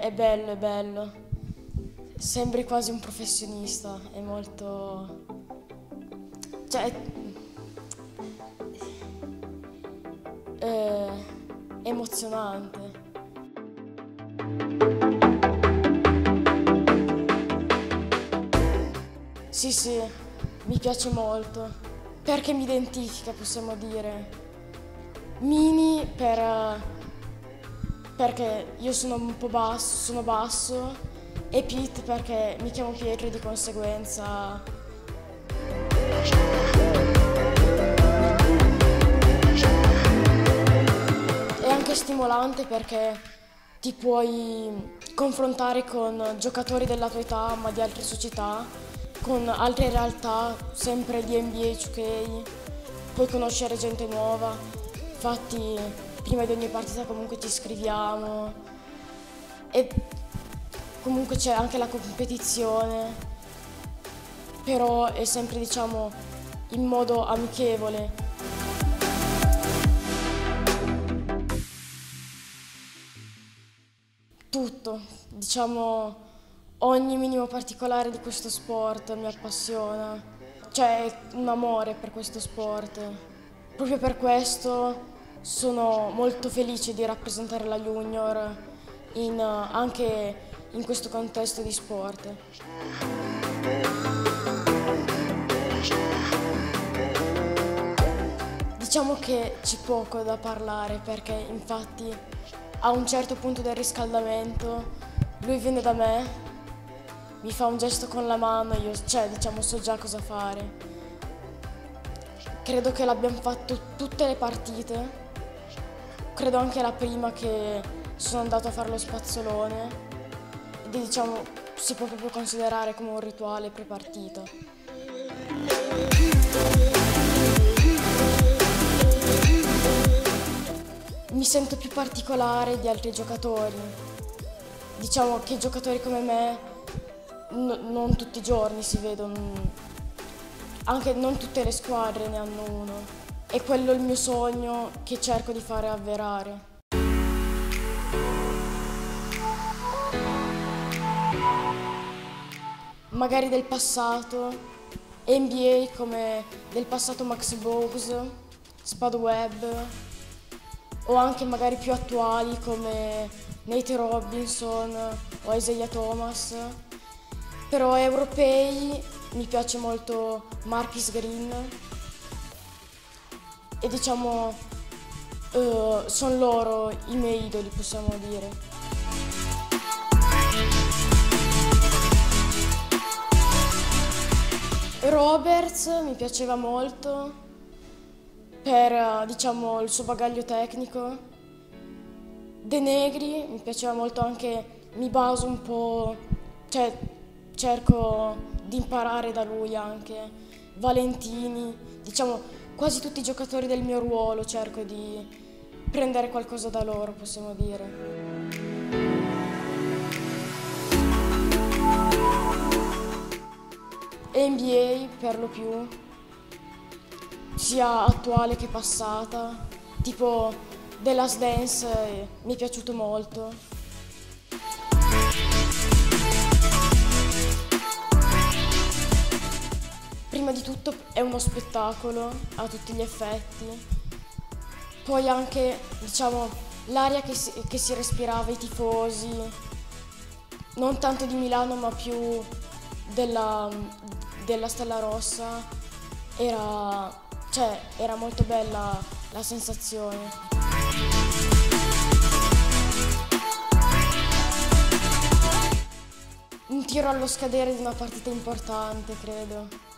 è bello, è bello. Sembri quasi un professionista, è molto... Cioè... È emozionante. Sì, sì, mi piace molto. Perché mi identifica, possiamo dire. Mini per, perché io sono un po' basso, sono basso e Pete perché mi chiamo Pietro e di conseguenza. È anche stimolante perché ti puoi confrontare con giocatori della tua età ma di altre società, con altre realtà sempre di NBA 2K, puoi conoscere gente nuova. Infatti prima di ogni partita comunque ci scriviamo e comunque c'è anche la competizione, però è sempre diciamo in modo amichevole. Tutto, diciamo ogni minimo particolare di questo sport mi appassiona, cioè un amore per questo sport. Proprio per questo sono molto felice di rappresentare la Junior in, anche in questo contesto di sport. Diciamo che c'è poco da parlare perché infatti a un certo punto del riscaldamento lui viene da me, mi fa un gesto con la mano, io cioè diciamo so già cosa fare. Credo che l'abbiamo fatto tutte le partite credo anche la prima che sono andato a fare lo spazzolone ed diciamo si può proprio considerare come un rituale pre-partita. Mi sento più particolare di altri giocatori. Diciamo che giocatori come me no, non tutti i giorni si vedono, anche non tutte le squadre ne hanno uno. È quello il mio sogno che cerco di fare avverare. Magari del passato, NBA come del passato Max Bogues, Spad Webb, o anche magari più attuali come Nate Robinson o Isaiah Thomas. Però europei mi piace molto Marcus Green e diciamo uh, sono loro i miei idoli possiamo dire. Roberts mi piaceva molto per diciamo, il suo bagaglio tecnico. De Negri mi piaceva molto anche, mi baso un po', cioè cerco di imparare da lui anche. Valentini, diciamo quasi tutti i giocatori del mio ruolo cerco di prendere qualcosa da loro, possiamo dire. NBA per lo più, sia attuale che passata, tipo The Last Dance eh, mi è piaciuto molto. Tutto è uno spettacolo a tutti gli effetti, poi anche diciamo, l'aria che che si respirava, i tifosi, non tanto di Milano ma più della, della Stella Rossa, era, cioè, era molto bella la sensazione. Un tiro allo scadere di una partita importante, credo.